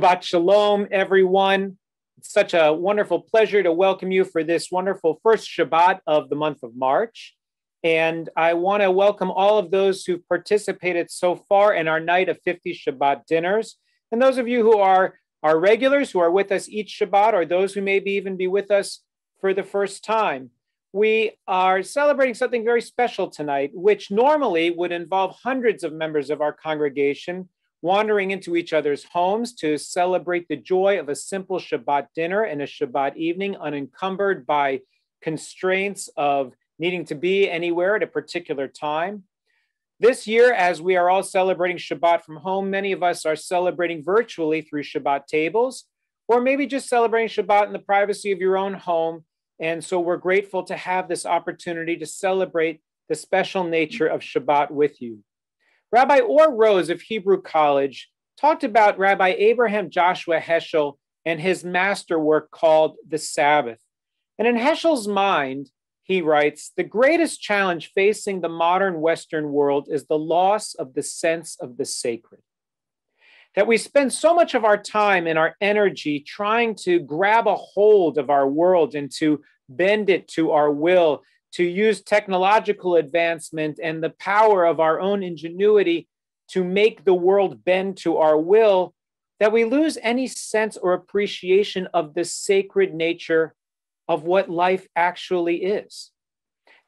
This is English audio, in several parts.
Shabbat Shalom, everyone. It's such a wonderful pleasure to welcome you for this wonderful first Shabbat of the month of March. And I want to welcome all of those who've participated so far in our night of 50 Shabbat dinners. And those of you who are our regulars, who are with us each Shabbat, or those who maybe even be with us for the first time. We are celebrating something very special tonight, which normally would involve hundreds of members of our congregation wandering into each other's homes to celebrate the joy of a simple Shabbat dinner and a Shabbat evening, unencumbered by constraints of needing to be anywhere at a particular time. This year, as we are all celebrating Shabbat from home, many of us are celebrating virtually through Shabbat tables, or maybe just celebrating Shabbat in the privacy of your own home. And so we're grateful to have this opportunity to celebrate the special nature of Shabbat with you. Rabbi Or Rose of Hebrew College talked about Rabbi Abraham Joshua Heschel and his masterwork called The Sabbath. And in Heschel's mind, he writes The greatest challenge facing the modern Western world is the loss of the sense of the sacred. That we spend so much of our time and our energy trying to grab a hold of our world and to bend it to our will to use technological advancement and the power of our own ingenuity to make the world bend to our will, that we lose any sense or appreciation of the sacred nature of what life actually is.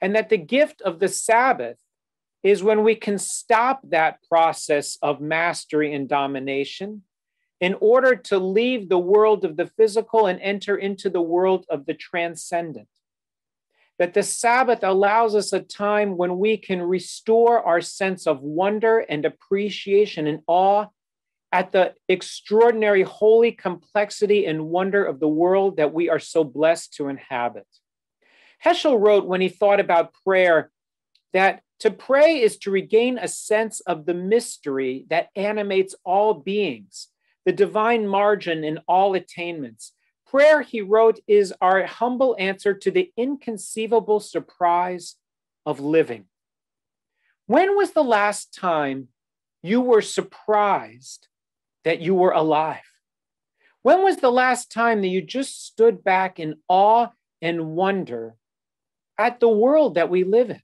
And that the gift of the Sabbath is when we can stop that process of mastery and domination in order to leave the world of the physical and enter into the world of the transcendent that the Sabbath allows us a time when we can restore our sense of wonder and appreciation and awe at the extraordinary holy complexity and wonder of the world that we are so blessed to inhabit. Heschel wrote when he thought about prayer that to pray is to regain a sense of the mystery that animates all beings, the divine margin in all attainments, Prayer, he wrote, is our humble answer to the inconceivable surprise of living. When was the last time you were surprised that you were alive? When was the last time that you just stood back in awe and wonder at the world that we live in?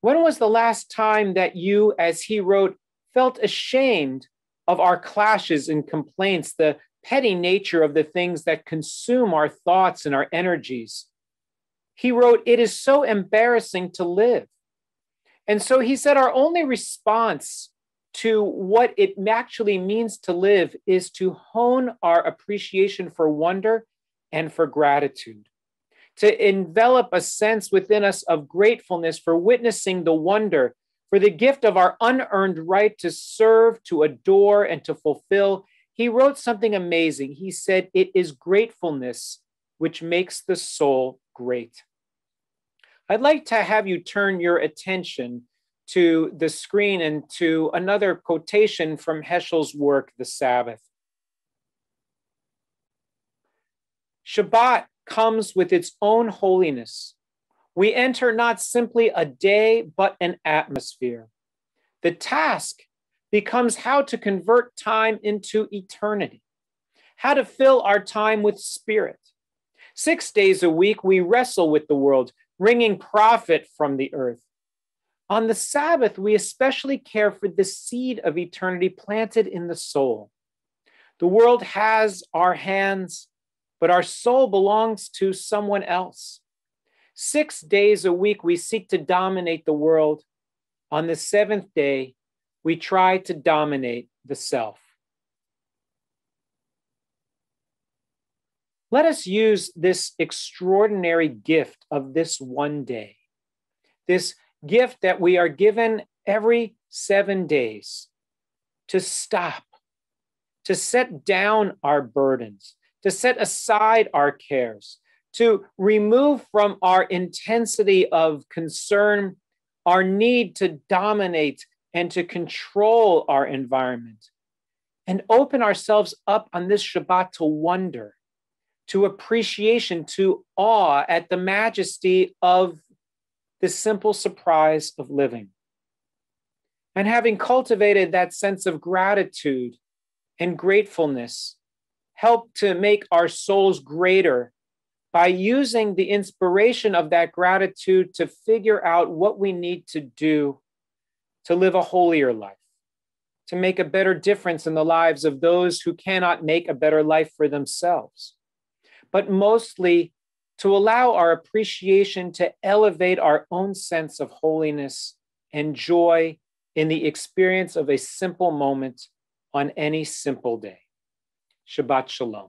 When was the last time that you, as he wrote, felt ashamed of our clashes and complaints, the petty nature of the things that consume our thoughts and our energies. He wrote, It is so embarrassing to live. And so he said, Our only response to what it actually means to live is to hone our appreciation for wonder and for gratitude, to envelop a sense within us of gratefulness for witnessing the wonder, for the gift of our unearned right to serve, to adore, and to fulfill he wrote something amazing. He said, It is gratefulness which makes the soul great. I'd like to have you turn your attention to the screen and to another quotation from Heschel's work, The Sabbath. Shabbat comes with its own holiness. We enter not simply a day, but an atmosphere. The task becomes how to convert time into eternity. how to fill our time with spirit. Six days a week, we wrestle with the world, wringing profit from the earth. On the Sabbath, we especially care for the seed of eternity planted in the soul. The world has our hands, but our soul belongs to someone else. Six days a week, we seek to dominate the world. On the seventh day, we try to dominate the self. Let us use this extraordinary gift of this one day, this gift that we are given every seven days to stop, to set down our burdens, to set aside our cares, to remove from our intensity of concern our need to dominate and to control our environment, and open ourselves up on this Shabbat to wonder to appreciation, to awe at the majesty of the simple surprise of living. And having cultivated that sense of gratitude and gratefulness, help to make our souls greater by using the inspiration of that gratitude to figure out what we need to do to live a holier life, to make a better difference in the lives of those who cannot make a better life for themselves but mostly to allow our appreciation to elevate our own sense of holiness and joy in the experience of a simple moment on any simple day. Shabbat Shalom.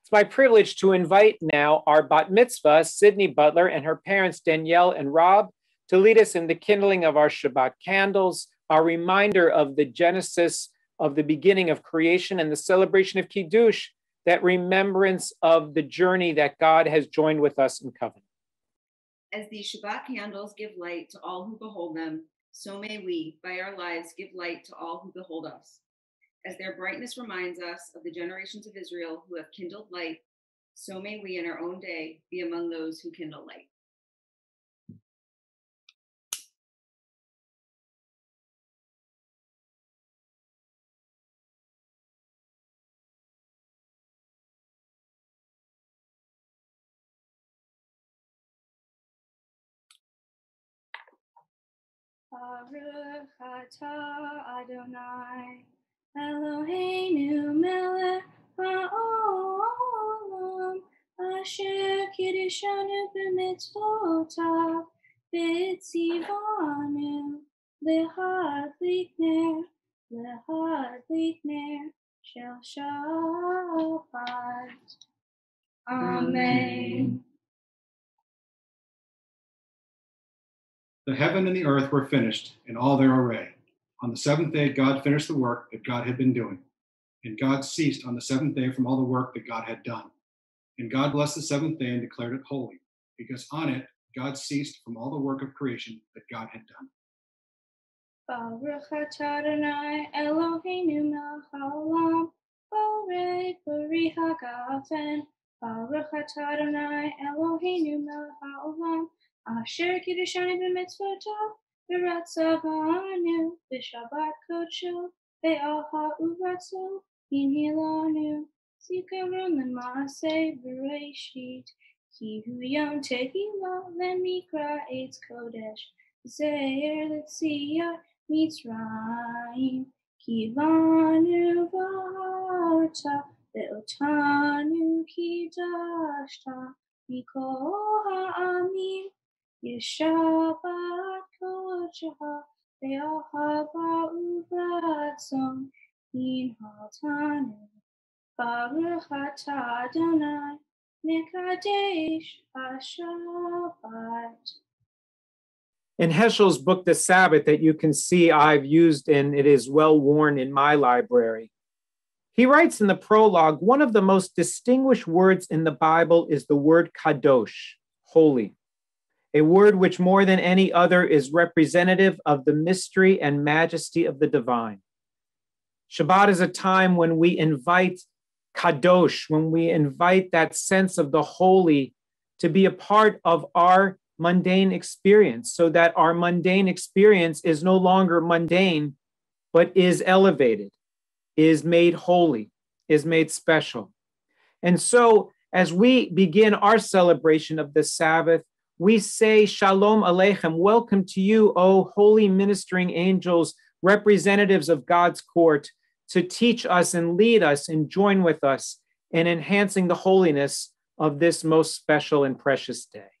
It's my privilege to invite now our bat mitzvah, Sydney Butler, and her parents, Danielle and Rob, to lead us in the kindling of our Shabbat candles, our reminder of the genesis of the beginning of creation and the celebration of Kiddush, that remembrance of the journey that God has joined with us in covenant. As these Shabbat candles give light to all who behold them, so may we, by our lives, give light to all who behold us. As their brightness reminds us of the generations of Israel who have kindled light, so may we in our own day be among those who kindle light. Baruch atah Adonai Eloheinu melech haolam asher kiddushanu b'mitzvotav v'tzivanu lehadlik ner lehadlik ner shel Shabbat. Amen. The heaven and the earth were finished in all their array. On the seventh day, God finished the work that God had been doing. And God ceased on the seventh day from all the work that God had done. And God blessed the seventh day and declared it holy, because on it God ceased from all the work of creation that God had done. Baruch Adonai Eloheinu melech haolam, borei peri hagafen. Baruch Adonai Eloheinu melech haolam, asher kiddushani b'mitzvotav, v'ratzavanu, v'shabbat kodsho, ve'aha uratzo, inhilanu, zikaron l'maaseh v'reishit, ki hu yom tehillah lemikra eitz kodesh, ze'er l'tziyah mitzrayim, ki vanu v'harta, ve'otanu kidashta, mikol ha'amim, Yeshabat kodsha ve'ahava uvratzon in haltanu. Baruch atah Adonai mekadesh hashabbat. In Heschel's book, The Sabbath, that you can see I've used and it is well worn in my library. He writes in the prologue one of the most distinguished words in the Bible is the word kadosh, holy a word which more than any other is representative of the mystery and majesty of the divine. Shabbat is a time when we invite kadosh, when we invite that sense of the holy to be a part of our mundane experience, so that our mundane experience is no longer mundane, but is elevated, is made holy, is made special. And so, as we begin our celebration of the Sabbath, we say, Shalom Aleichem, welcome to you, O holy ministering angels, representatives of God's court, to teach us and lead us and join with us in enhancing the holiness of this most special and precious day.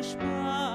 teus pais.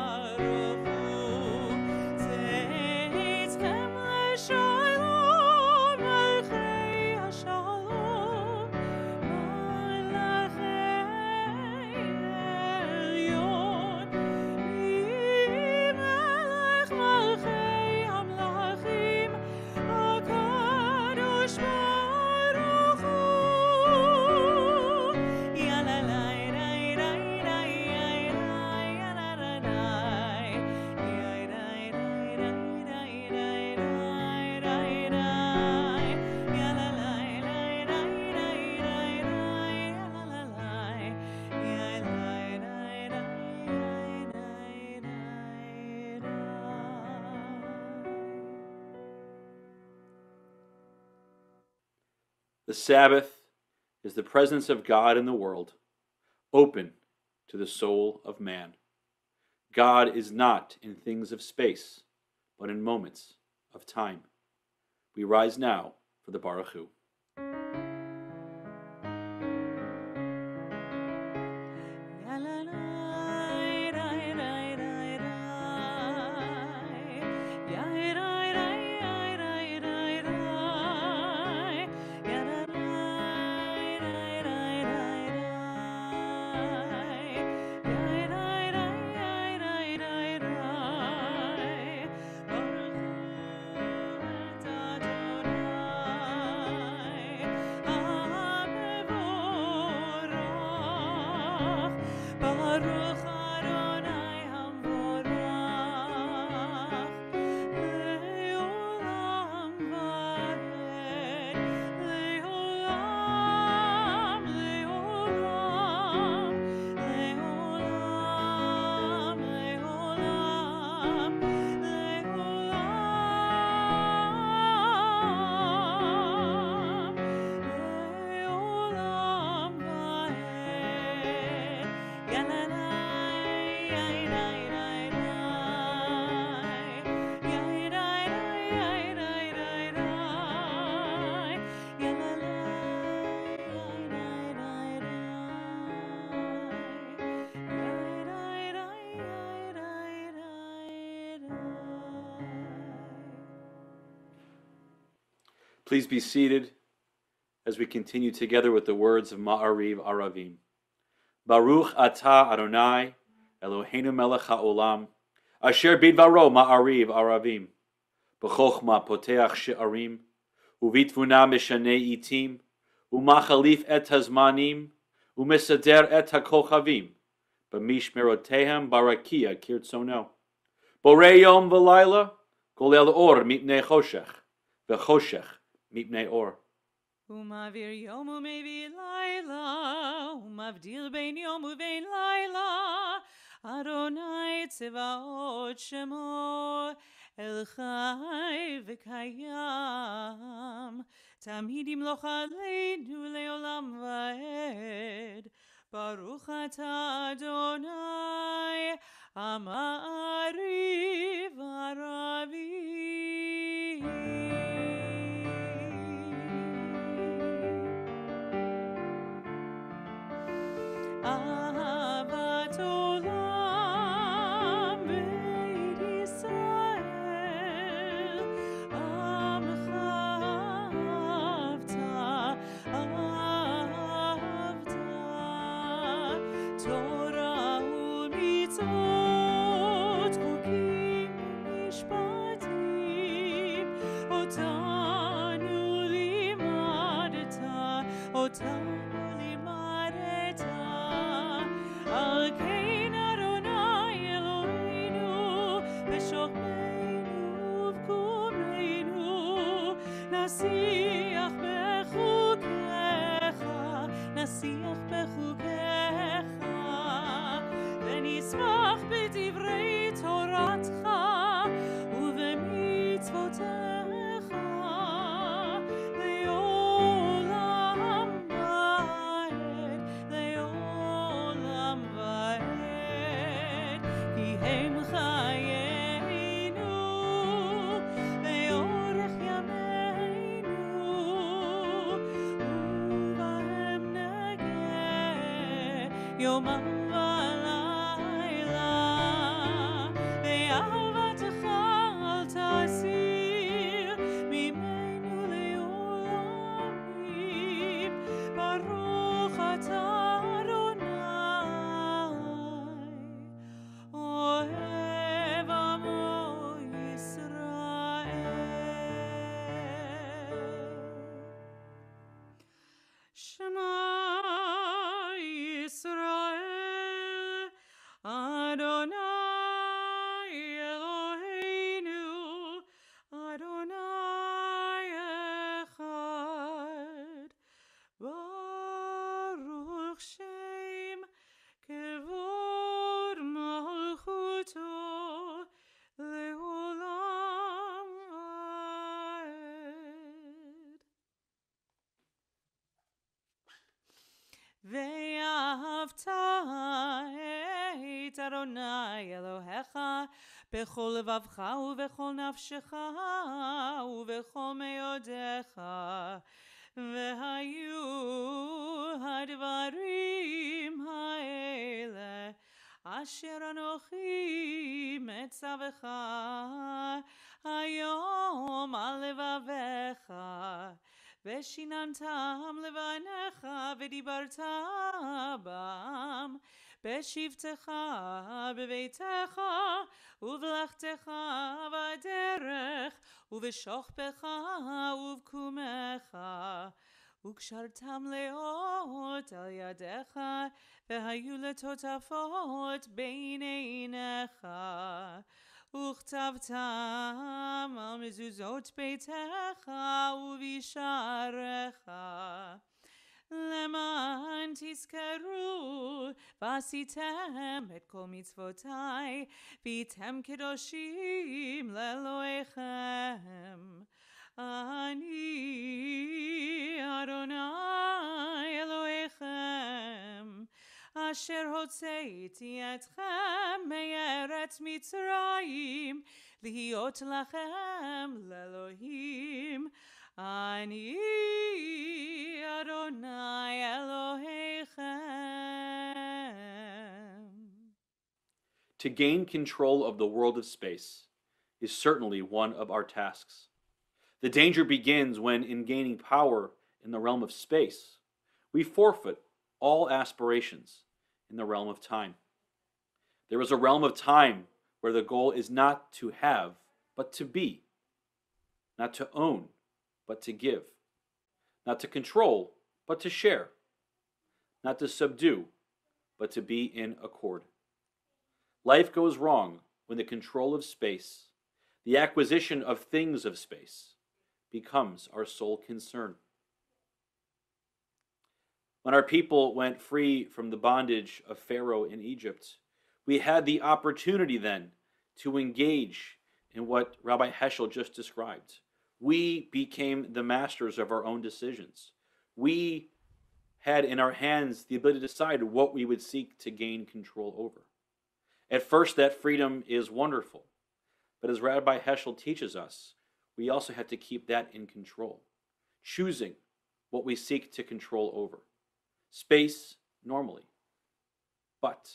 Sabbath is the presence of God in the world, open to the soul of man. God is not in things of space, but in moments of time. We rise now for the Barchu. Please be seated as we continue together with the words of Ma'ariv Aravim. Baruch atah Adonai, Eloheinu melech haolam, asher bidvaro Ma'ariv Aravim, b'chochma poteach she'arim, uvitvuna mishanei itim, umachalif et hazmanim, umesader et hakochavim, b'mishmerotehem barakia kirtzono. Borei yom v'layla, kolel or mipnei choshech, v'choshech mipnei or. ומעביר יום ומביא לילה, ומבדיל בין יום ובין לילה, אדוני צבאות שמו, אל חי וקיים, תמיד ימלוך עלינו לעולם ועד. Baruch atah Adonai, Amariv Aravi. nasiach bechukecha, nasiach bechukecha, ונשמח בדברי 有吗？אדוני אלוהיך בכל לבבך ובכל נפשך ובכל מאודיך והיו הדברים האלה אשר אנוכי מצווך היום על לבביך ושיננתם לבניך ודיברת בם בשבתך בביתך ובלכתך בדרך ובשוכבך ובקומך וקשרתם לאות על ידיך והיו לטוטפות בין עיניך וכתבתם על מזוזות ביתך ובשעריך. למען תזכרו ועשיתם את כל מצוותיי והייתם קדושים לאלוהיכם. אני אדוני אלוהיכם אשר הוצאתי אתכם מארץ מצרים להיות לכם לאלוהים Ani Adonai To gain control of the world of space is certainly one of our tasks. The danger begins when, in gaining power in the realm of space, we forfeit all aspirations in the realm of time. There is a realm of time where the goal is not to have, but to be, not to own, but to give, not to control, but to share, not to subdue, but to be in accord. Life goes wrong when the control of space, the acquisition of things of space, becomes our sole concern. When our people went free from the bondage of Pharaoh in Egypt, we had the opportunity then to engage in what Rabbi Heschel just described. We became the masters of our own decisions. We had in our hands the ability to decide what we would seek to gain control over. At first, that freedom is wonderful, but as Rabbi Heschel teaches us, we also have to keep that in control, choosing what we seek to control over. Space, normally. But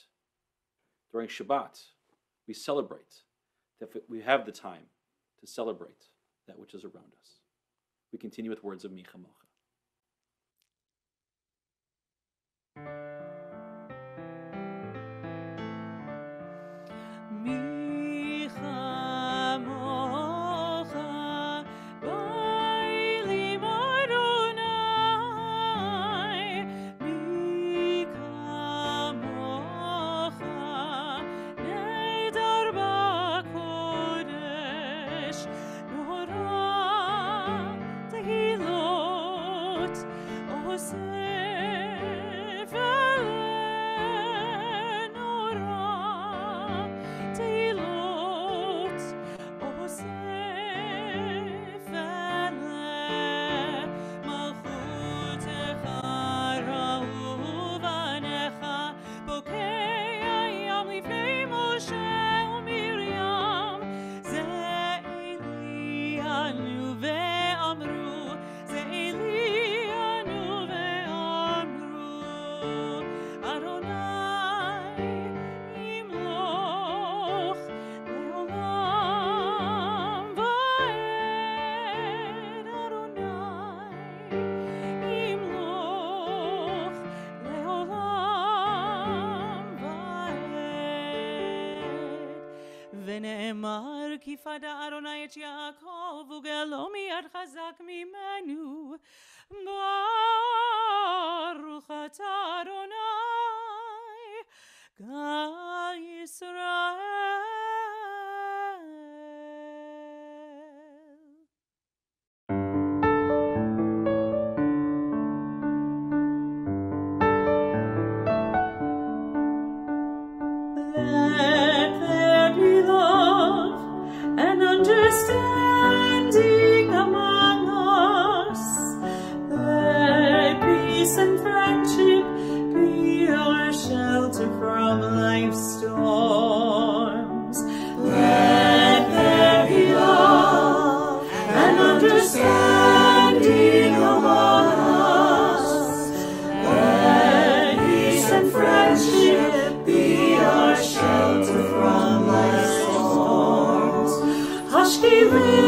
during Shabbat, we celebrate that we have the time to celebrate that which is around us. We continue with words of Mi Chamocha. ונאמר כי פדה אדוני את יעקב וגלו מיד חזק peace and friendship be our shelter from life's storms. Let there be love and understanding among us. Let peace and friendship be our shelter from life's storms. Hashkivenu,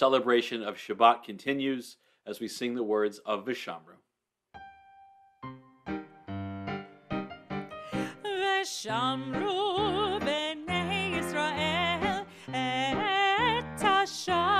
celebration of Shabbat continues as we sing the words of Vishamru. Vishamru b'nei Yisrael et Hashem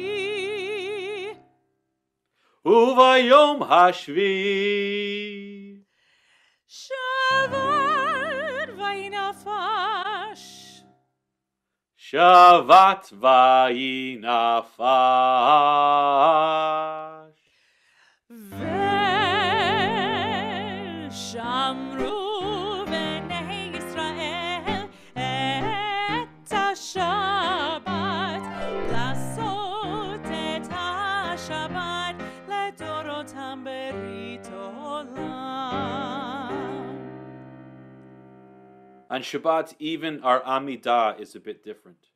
וביום השביעי שבת ויהי נפש שבת ויהי נפש ושמרו בני ישראל את השבת On Shabbat, even our Amidah is a bit different.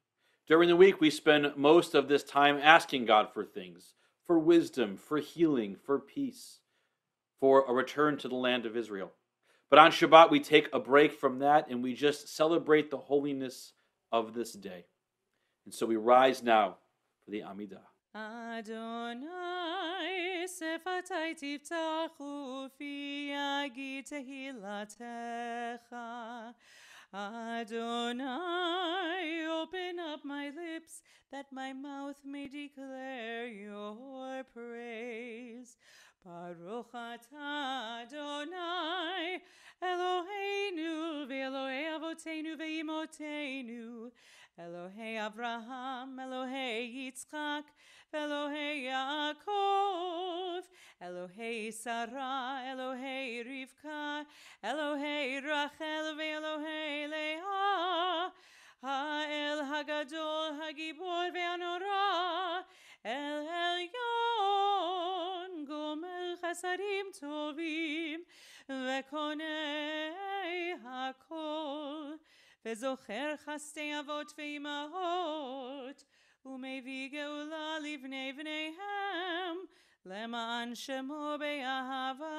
During the week, we spend most of this time asking God for things for wisdom, for healing, for peace, for a return to the land of Israel. But on Shabbat, we take a break from that and we just celebrate the holiness of this day. And so we rise now for the Amidah. אדוני שפתי תפתח ופי יגיד תהילתך. Adonai, open up my lips that my mouth may declare your praise. Baruch atah Adonai, Eloheinu ve'Elohei avoteinu ve'imotenu, Elohei Avraham, Elohei Yitzchak, Elohei Yaakov, Elohei Sarah, Elohei Rivka, Elohei Rachel ve'Elohei Leah, Ha'el Hagadol, Hagibor ve'Anora, El Elyon, Gomel Chasadim Tovim, וקונה הכל, וזוכר חסדי אבות ואימהות, ומביא גאולה לבני בניהם, למען שמו באהבה.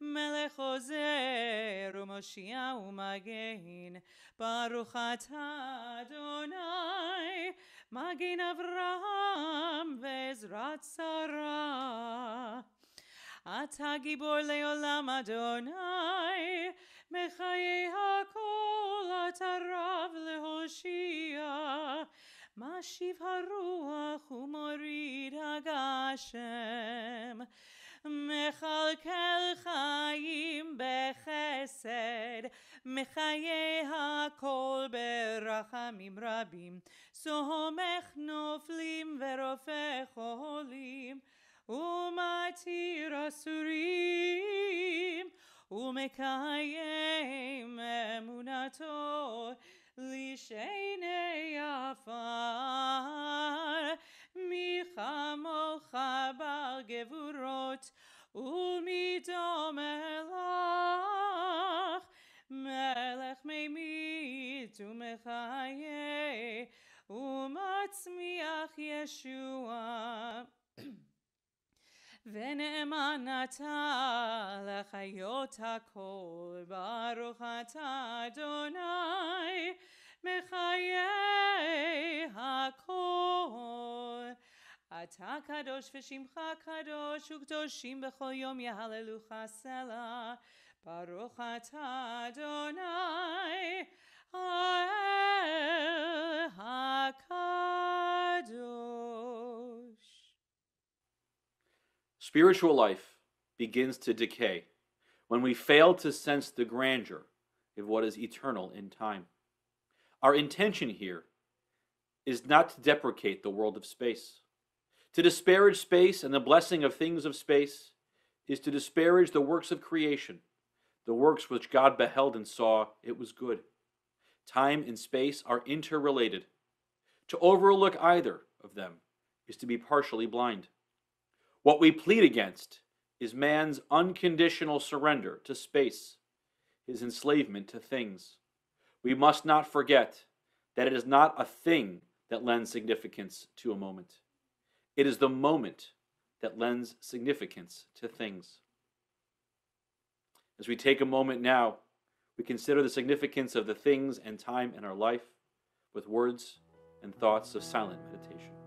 מלך עוזר ומושיע ומגן, ברוך אתה אדוני, מגן אברהם ועזרת שרה. אתה גיבור לעולם אדוני, מחיי הכל אתה רב להושיע. משיב הרוח ומוריד הגשם. מכלכל חיים בחסד, מחיי הכל ברחמים רבים, סומך נופלים ורופא חולים. ומתיר אסורים, ומקיים אמונתו lishenei afar, mi chamocha bar gevurot, ulmito melach, melech meimit umechaye, Matsmiach Yeshua. ומצמיח ישועה. ונאמן אתה לחיות הכל, ברוך אתה אדוני, מחיי הכל. אתה קדוש ושמך קדוש, וקדושים בכל יום יהללוך סלע. ברוך אתה אדוני, Spiritual life begins to decay when we fail to sense the grandeur of what is eternal in time. Our intention here is not to deprecate the world of space. To disparage space and the blessing of things of space is to disparage the works of creation, the works which God beheld and saw it was good. Time and space are interrelated. To overlook either of them is to be partially blind. What we plead against is man's unconditional surrender to space, his enslavement to things. We must not forget that it is not a thing that lends significance to a moment. It is the moment that lends significance to things. As we take a moment now, we consider the significance of the things and time in our life with words and thoughts of silent meditation.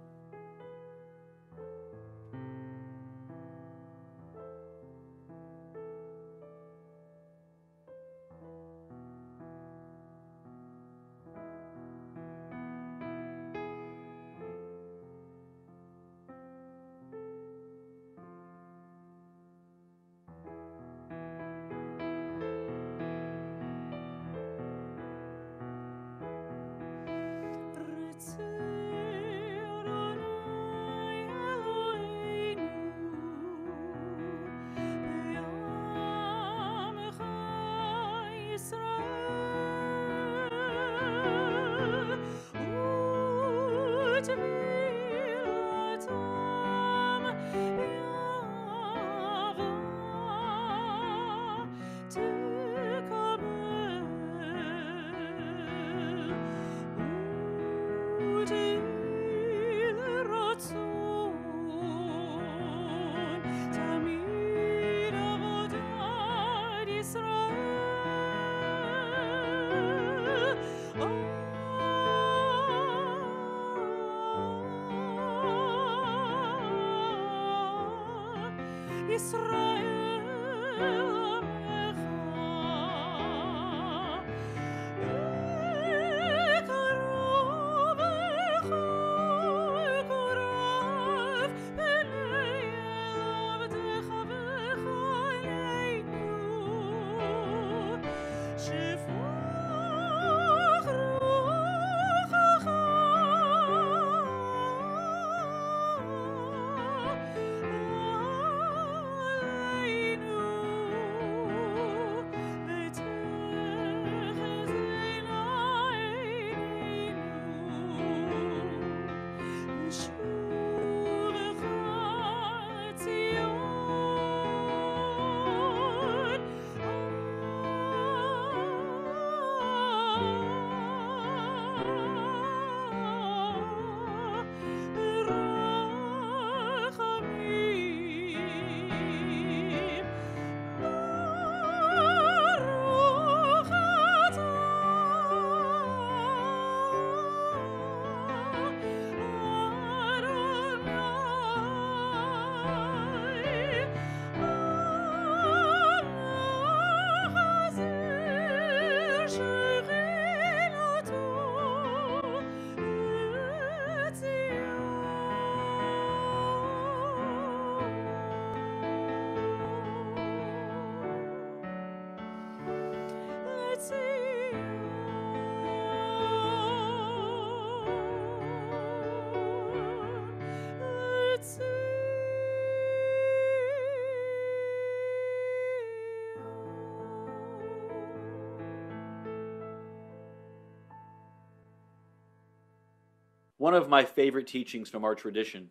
One of my favorite teachings from our tradition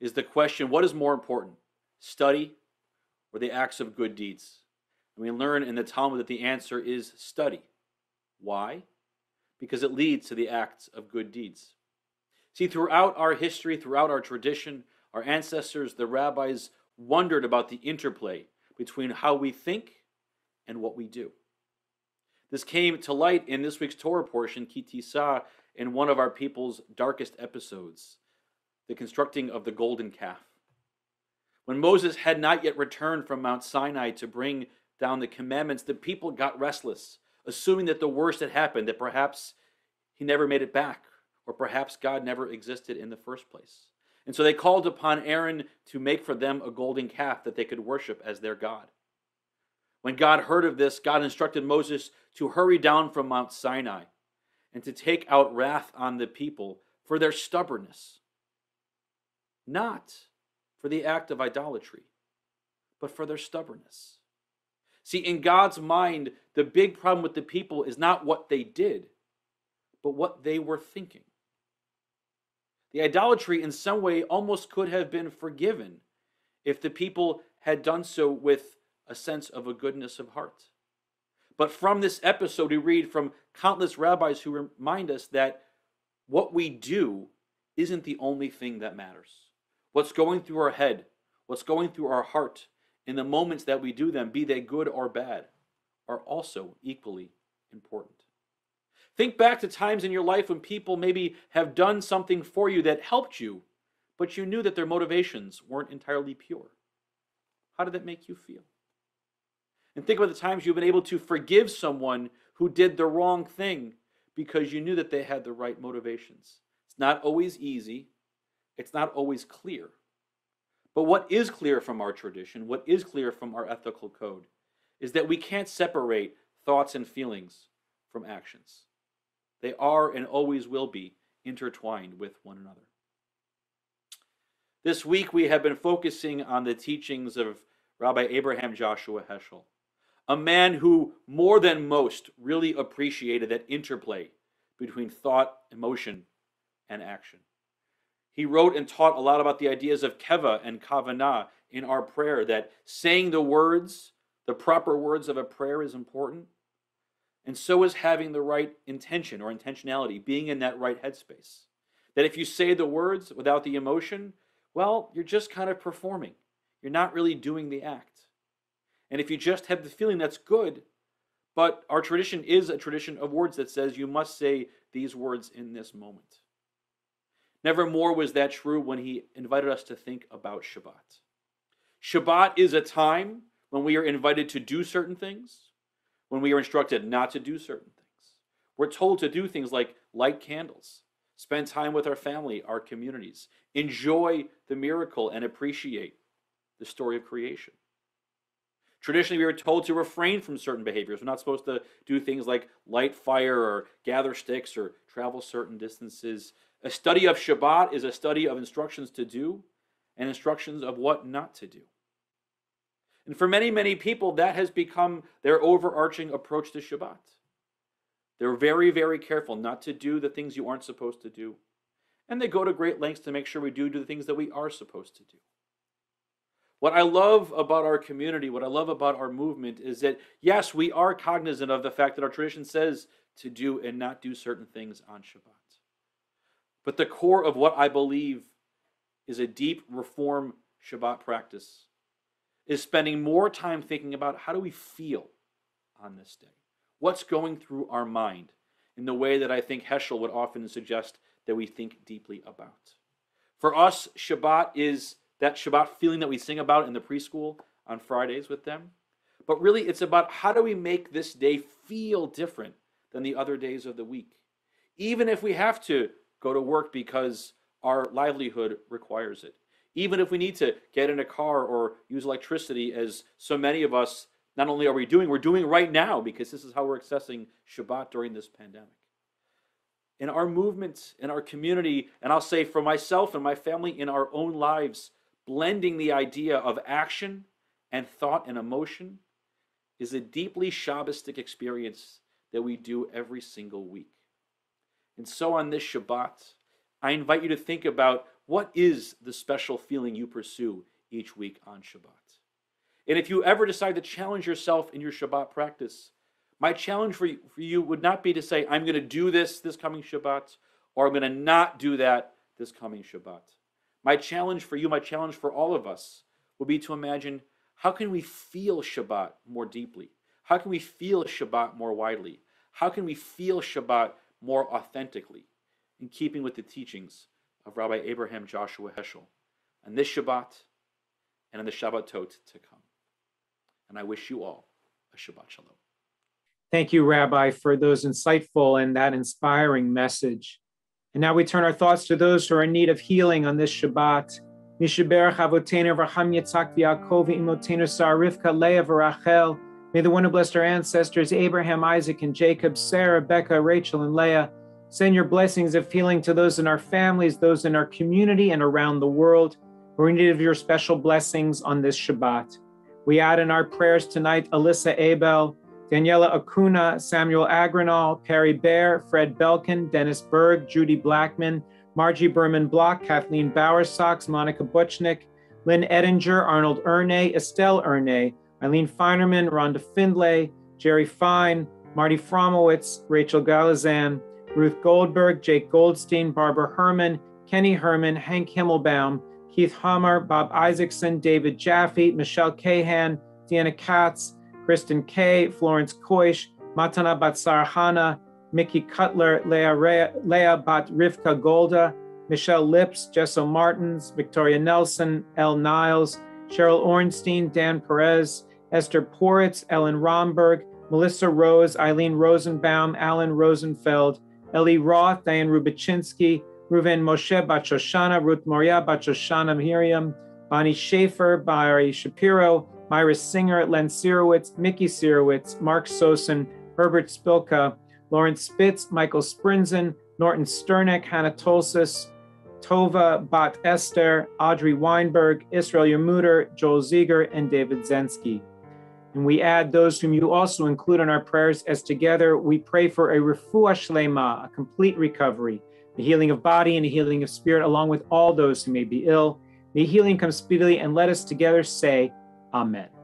is the question what is more important, study or the acts of good deeds? And we learn in the Talmud that the answer is study. Why? Because it leads to the acts of good deeds. See, throughout our history, throughout our tradition, our ancestors, the rabbis, wondered about the interplay between how we think and what we do. This came to light in this week's Torah portion, Ki Tisa, in one of our people's darkest episodes, the constructing of the golden calf. When Moses had not yet returned from Mount Sinai to bring down the commandments, the people got restless, assuming that the worst had happened, that perhaps he never made it back, or perhaps God never existed in the first place. And so they called upon Aaron to make for them a golden calf that they could worship as their God. When God heard of this, God instructed Moses to hurry down from Mount Sinai and to take out wrath on the people for their stubbornness, not for the act of idolatry, but for their stubbornness. See, in God's mind, the big problem with the people is not what they did, but what they were thinking. The idolatry, in some way, almost could have been forgiven if the people had done so with a sense of a goodness of heart. But from this episode, we read from countless rabbis who remind us that what we do isn't the only thing that matters. What's going through our head, what's going through our heart in the moments that we do them, be they good or bad, are also equally important. Think back to times in your life when people maybe have done something for you that helped you, but you knew that their motivations weren't entirely pure. How did that make you feel? And think about the times you've been able to forgive someone who did the wrong thing because you knew that they had the right motivations. It's not always easy, it's not always clear. But what is clear from our tradition, what is clear from our ethical code, is that we can't separate thoughts and feelings from actions. They are and always will be intertwined with one another. This week we have been focusing on the teachings of Rabbi Abraham Joshua Heschel, a man who, more than most, really appreciated that interplay between thought, emotion, and action. He wrote and taught a lot about the ideas of keva and kavanah in our prayer, that saying the words, the proper words of a prayer is important, and so is having the right intention or intentionality, being in that right headspace. That if you say the words without the emotion, well, you're just kind of performing. You're not really doing the act. And if you just have the feeling, that's good. But our tradition is a tradition of words that says you must say these words in this moment. Never more was that true when he invited us to think about Shabbat. Shabbat is a time when we are invited to do certain things, when we are instructed not to do certain things. We're told to do things like light candles, spend time with our family, our communities, enjoy the miracle, and appreciate the story of creation. Traditionally, we were told to refrain from certain behaviors. We're not supposed to do things like light fire or gather sticks or travel certain distances. A study of Shabbat is a study of instructions to do and instructions of what not to do. And for many, many people, that has become their overarching approach to Shabbat. They're very, very careful not to do the things you aren't supposed to do. And they go to great lengths to make sure we do, do the things that we are supposed to do. What I love about our community, what I love about our movement is that, yes, we are cognizant of the fact that our tradition says to do and not do certain things on Shabbat. But the core of what I believe is a deep reform Shabbat practice is spending more time thinking about how do we feel on this day? What's going through our mind in the way that I think Heschel would often suggest that we think deeply about? For us, Shabbat is that Shabbat feeling that we sing about in the preschool on Fridays with them. But really, it's about how do we make this day feel different than the other days of the week? Even if we have to go to work because our livelihood requires it even if we need to get in a car or use electricity, as so many of us not only are we doing, we're doing right now because this is how we're accessing Shabbat during this pandemic. In our movement, in our community, and I'll say for myself and my family, in our own lives, blending the idea of action and thought and emotion is a deeply Shabbistic experience that we do every single week. And so on this Shabbat, I invite you to think about what is the special feeling you pursue each week on Shabbat? And if you ever decide to challenge yourself in your Shabbat practice, my challenge for you, for you would not be to say, I'm going to do this this coming Shabbat, or I'm going to not do that this coming Shabbat. My challenge for you, my challenge for all of us, will be to imagine how can we feel Shabbat more deeply? How can we feel Shabbat more widely? How can we feel Shabbat more authentically in keeping with the teachings of Rabbi Abraham Joshua Heschel on this Shabbat and on the Shabbatot to come. And I wish you all a Shabbat Shalom. Thank you, Rabbi, for those insightful and that inspiring message. And now we turn our thoughts to those who are in need of healing on this Shabbat. Mi Shebeirach Avotenu Avraham Yitzhak V'Yaakov Imotenu Sarivka Leah V'Rachel. May the one who blessed our ancestors Abraham, Isaac, and Jacob, Sarah, Becca, Rachel, and Leah Send your blessings of healing to those in our families, those in our community, and around the world. We're in need of your special blessings on this Shabbat. We add in our prayers tonight Alyssa Abel, Daniela Acuna, Samuel Agranal, Perry Bear, Fred Belkin, Dennis Berg, Judy Blackman, Margie Berman Block, Kathleen Bowersox, Monica Butchnick, Lynn Edinger, Arnold Erne, Estelle Erne, Eileen Feinerman, Rhonda Findlay, Jerry Fine, Marty Fromowitz, Rachel Galazan, Ruth Goldberg, Jake Goldstein, Barbara Herman, Kenny Herman, Hank Himmelbaum, Keith Hammer, Bob Isaacson, David Jaffe, Michelle Cahan, Deanna Katz, Kristen Kay, Florence Koish, Matana Batsar Hana, Mickey Cutler, Leah, Bat Rivka Golda, Michelle Lips, Jesso Martins, Victoria Nelson, Elle Niles, Cheryl Ornstein, Dan Perez, Esther Poritz, Ellen Romberg, Melissa Rose, Eileen Rosenbaum, Alan Rosenfeld, Ellie Roth, Diane Rubichinsky, Ruven Moshe Bachoshana, Ruth Moria Bachoshana Miriam, Bonnie Schaefer, Barry Shapiro, Myra Singer, Len Sirowitz, Mickey Sirowitz, Mark Sosin, Herbert Spilka, Lawrence Spitz, Michael Sprinzen, Norton Sternick, Hannah Tolsis, Tova Bat Esther, Audrey Weinberg, Israel Yamuter, Joel Ziegler, and David Zensky. And we add those whom you also include in our prayers as together we pray for a refuah shlema, a complete recovery, the healing of body and a healing of spirit, along with all those who may be ill. May healing come speedily, and let us together say, Amen.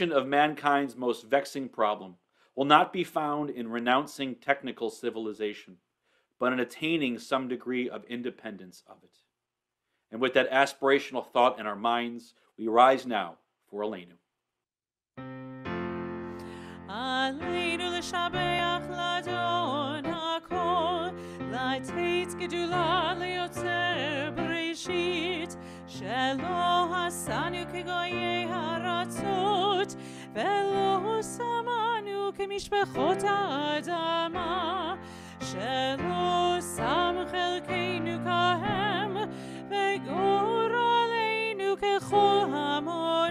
solution of mankind's most vexing problem will not be found in renouncing technical civilization, but in attaining some degree of independence of it. And with that aspirational thought in our minds, we rise now for Aleinu. עלינו שלא עשנו כגויי הארצות, ולא שמנו כמשפחות האדמה, שלא שם חלקנו כהם, וגורלנו ככל המונם.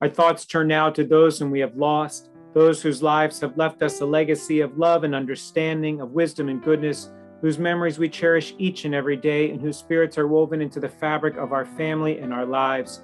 Our thoughts turn now to those whom we have lost, those whose lives have left us a legacy of love and understanding, of wisdom and goodness, whose memories we cherish each and every day, and whose spirits are woven into the fabric of our family and our lives.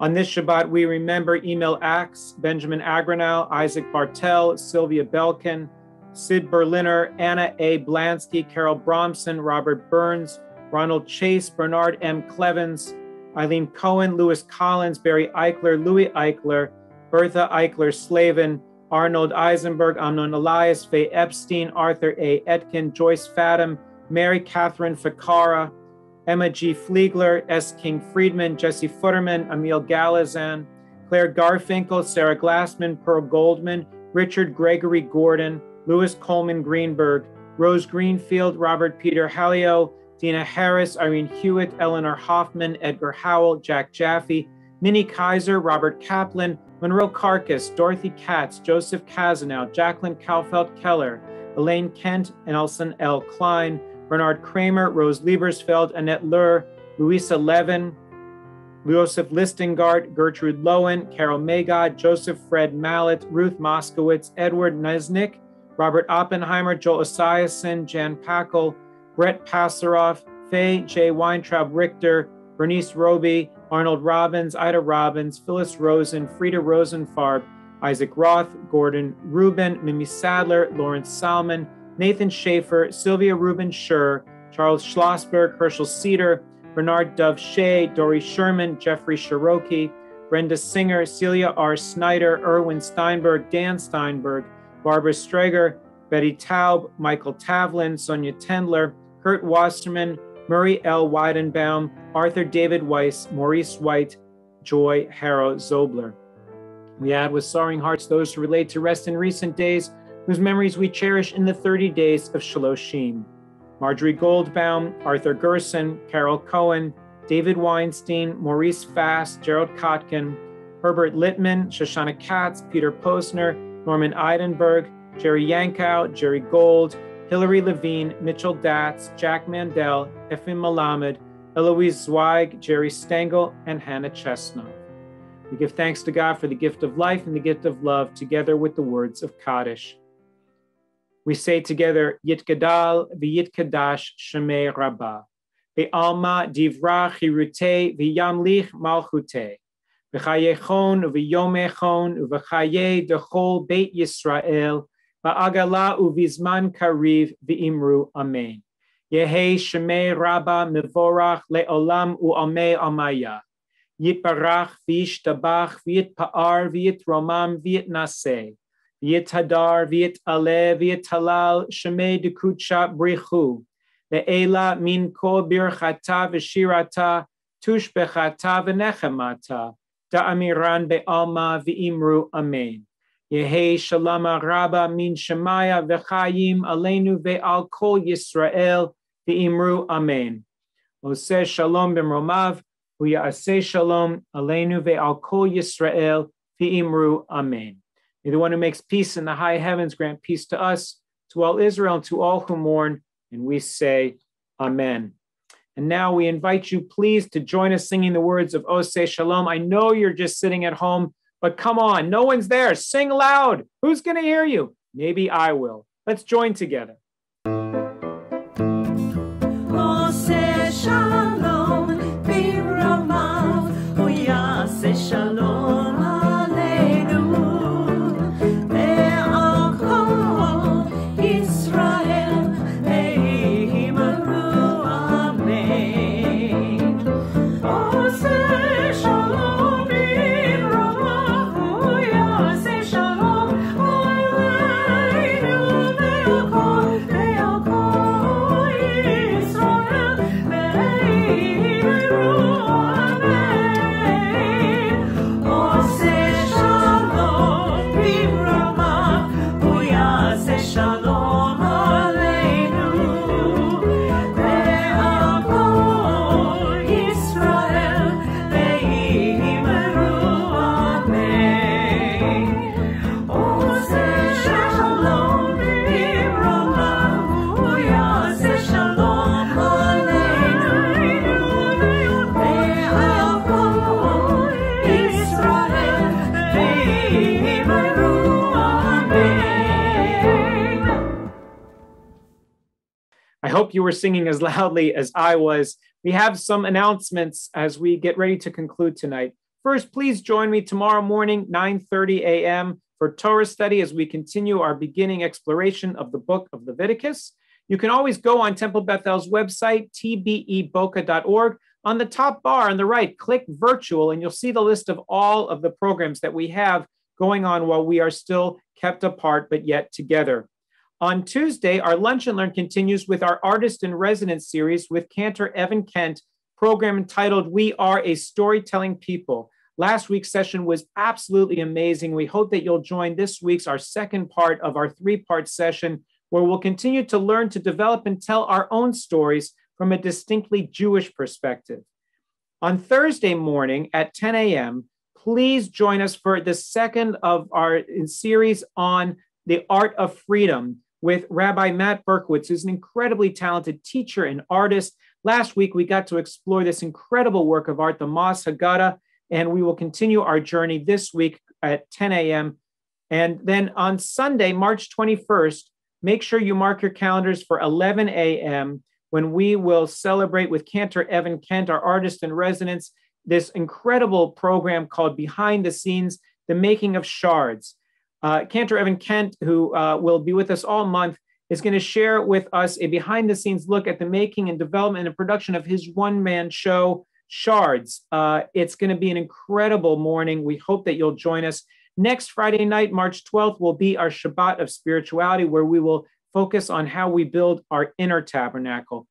On this Shabbat, we remember Emil Axe, Benjamin Agranow, Isaac Bartel, Sylvia Belkin, Sid Berliner, Anna A. Blansky, Carol Bromson, Robert Burns, Ronald Chase, Bernard M. Clevens, Eileen Cohen, Lewis Collins, Barry Eichler, Louis Eichler, Bertha Eichler Slavin, Arnold Eisenberg, Amnon Elias, Faye Epstein, Arthur A. Etkin, Joyce Fathom, Mary Catherine Ficara, Emma G. Fliegler, S. King Friedman, Jesse Futterman, Emil Galazan, Claire Garfinkel, Sarah Glassman, Pearl Goldman, Richard Gregory Gordon, Louis Coleman Greenberg, Rose Greenfield, Robert Peter Hallio, Dina Harris, Irene Hewitt, Eleanor Hoffman, Edgar Howell, Jack Jaffe, Minnie Kaiser, Robert Kaplan, Monroe Carcass, Dorothy Katz, Joseph Kazanow, Jacqueline Kaufeld Keller, Elaine Kent, Nelson L. Klein, Bernard Kramer, Rose Liebersfeld, Annette Lur, Louisa Levin, Joseph Listingard, Gertrude Lowen, Carol Magod, Joseph Fred Mallet, Ruth Moskowitz, Edward Nesnick, Robert Oppenheimer, Joel Esiason, Jan Packel, Brett Passaroff, Faye J. Weintraub Richter, Bernice Roby, Arnold Robbins, Ida Robbins, Phyllis Rosen, Frida Rosenfarb, Isaac Roth, Gordon Rubin, Mimi Sadler, Lawrence Salmon, Nathan Schaefer, Sylvia Rubin Schur, Charles Schlossberg, Herschel Cedar, Bernard Dove Shea, Dory Sherman, Jeffrey Shiroki, Brenda Singer, Celia R. Snyder, Erwin Steinberg, Dan Steinberg, Barbara Strager, Betty Taub, Michael Tavlin, Sonia Tendler, Kurt Wasserman, Murray L. Weidenbaum, Arthur David Weiss, Maurice White, Joy Harrow Zobler. We add with sorrowing hearts those who relate to rest in recent days, whose memories we cherish in the 30 days of Shloshim. Marjorie Goldbaum, Arthur Gerson, Carol Cohen, David Weinstein, Maurice Fast, Gerald Kotkin, Herbert Littman, Shoshana Katz, Peter Posner, Norman Eidenberg, Jerry Yankow, Jerry Gold, Hilary Levine, Mitchell Datz, Jack Mandel, Efim Malamed, Eloise Zweig, Jerry Stengel, and Hannah Chestnut. We give thanks to God for the gift of life and the gift of love, together with the words of Kaddish. We say together, Yitgadal v'yitkadash shemei rabbah, ve'alma divra chirute v'yamlich malchute, v'chayechon v'yomechon v'chaye dechol beit Yisrael, v'agala uvizman kariv v'imru amen. Yehe shemei rabbah mevorach le'olam u'amei amaya. Yitbarach v'yishtabach v'yitpa'ar v'yitromam v'yitnaseh. V'yithadar v'yitale v'yitalal shemei dekucha brichu. Le'ela min kol birchata v'shirata tushbechata v'nechemata. Da'amiran be'alma v'imru amen. Yehe shalama rabba min shemaya v'chayim aleinu ve'al kol Yisrael v'imru amen. Oseh shalom b'mromav Uyaseh shalom aleinu ve'al kol Yisrael v'imru amen. May the one who makes peace in the high heavens grant peace to us, to all Israel, and to all who mourn. And we say, Amen. And now we invite you, please, to join us singing the words of Oseh Shalom. I know you're just sitting at home, but come on, no one's there. Sing loud. Who's going to hear you? Maybe I will. Let's join together. Were singing as loudly as I was. We have some announcements as we get ready to conclude tonight. First, please join me tomorrow morning, 9:30 a.m. for Torah study as we continue our beginning exploration of the book of Leviticus. You can always go on Temple Beth El's website, tbeboca.org. On the top bar on the right, click virtual, and you'll see the list of all of the programs that we have going on while we are still kept apart but yet together. On Tuesday, our Lunch and Learn continues with our Artist in Residence series with Cantor Evan Kent, program entitled We Are a Storytelling People. Last week's session was absolutely amazing. We hope that you'll join this week's, our second part of our three part session, where we'll continue to learn to develop and tell our own stories from a distinctly Jewish perspective. On Thursday morning at 10 a.m., please join us for the second of our series on the art of freedom with Rabbi Matt Berkowitz, who's an incredibly talented teacher and artist. Last week, we got to explore this incredible work of art, the Moss Haggadah, and we will continue our journey this week at 10 a.m. And then on Sunday, March 21st, make sure you mark your calendars for 11 a.m. when we will celebrate with Cantor Evan Kent, our artist in residence, this incredible program called Behind the Scenes, The Making of Shards. Uh, Cantor Evan Kent, who uh, will be with us all month, is going to share with us a behind the scenes look at the making and development and production of his one man show, Shards. Uh, it's going to be an incredible morning. We hope that you'll join us. Next Friday night, March 12th, will be our Shabbat of Spirituality, where we will focus on how we build our inner tabernacle.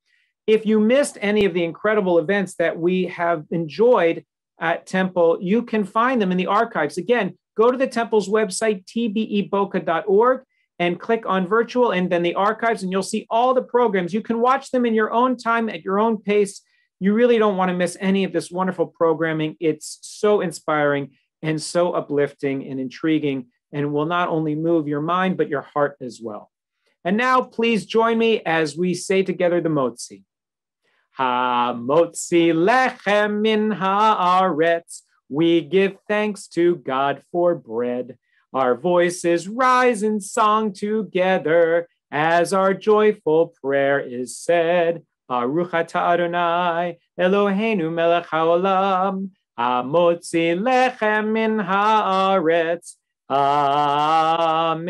If you missed any of the incredible events that we have enjoyed at Temple, you can find them in the archives. Again, go to the Temple's website, tbeboca.org, and click on virtual and then the archives, and you'll see all the programs. You can watch them in your own time at your own pace. You really don't want to miss any of this wonderful programming. It's so inspiring and so uplifting and intriguing, and will not only move your mind, but your heart as well. And now, please join me as we say together the Motzi. Ha Motzi lechem min haaretz. We give thanks to God for bread. Our voices rise in song together as our joyful prayer is said. Baruch atah Adonai, Eloheinu melech haolam, hamotzi lechem min haaretz. Amen.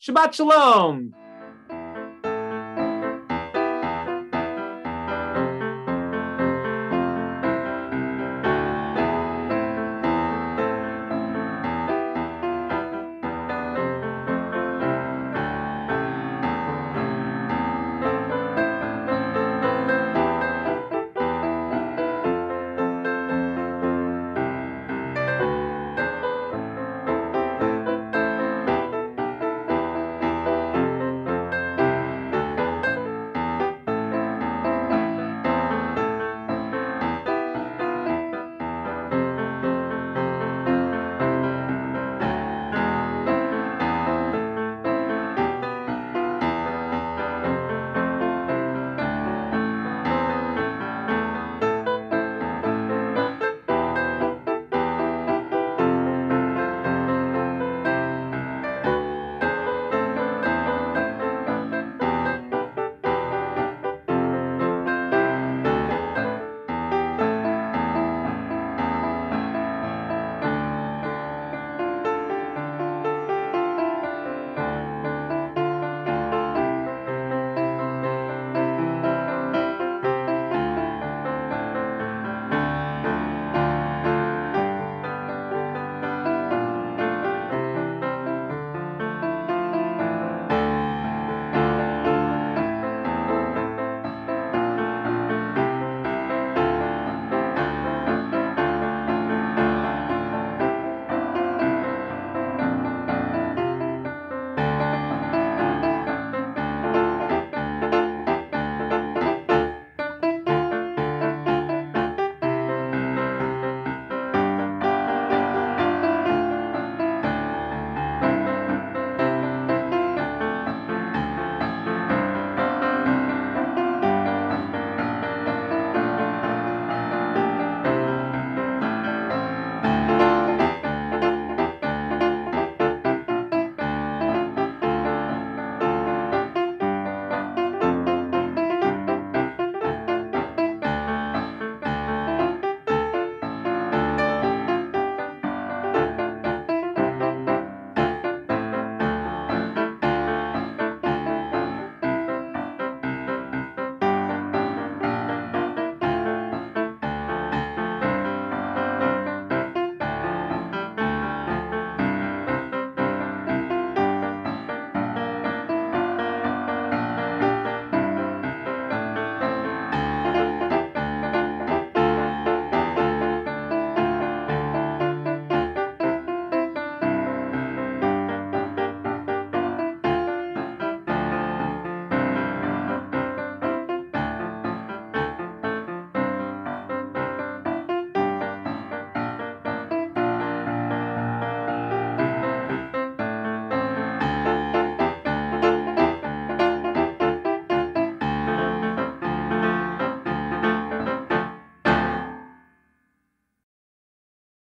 Shabbat shalom.